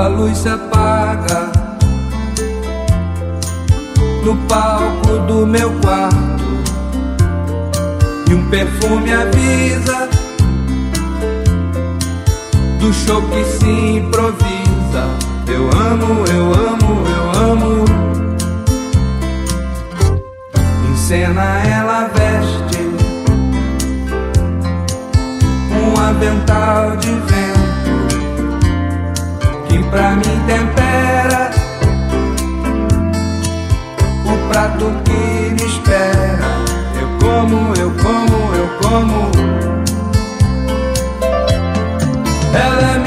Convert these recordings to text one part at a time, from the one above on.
A luz se apaga no palco do meu quarto e um perfume avisa do show que se improvisa. Eu amo, eu amo, eu amo. Em cena ela veste um avental de vento que pra mim tempera o prato que me espera. Eu como, eu como, eu como. Ela é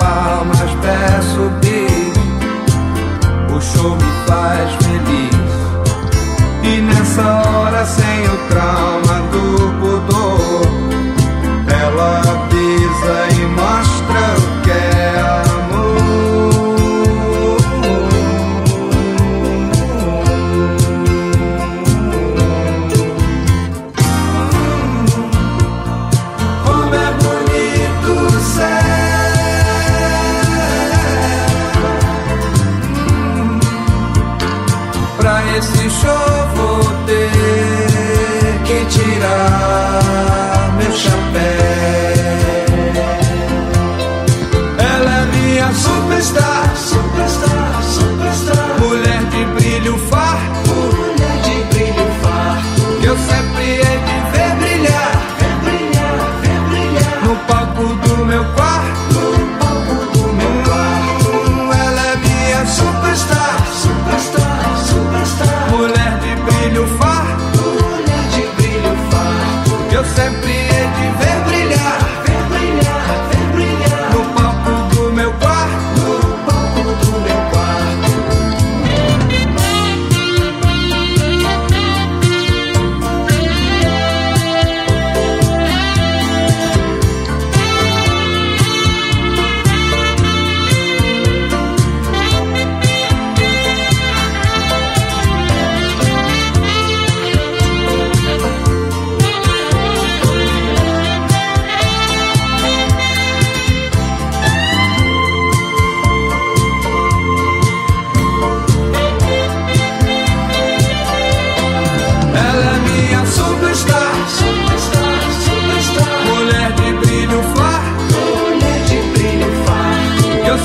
palmas, peço bis. O show me faz feliz. E nessa hora sem o trauma esse show vou ter que tirar meu chapéu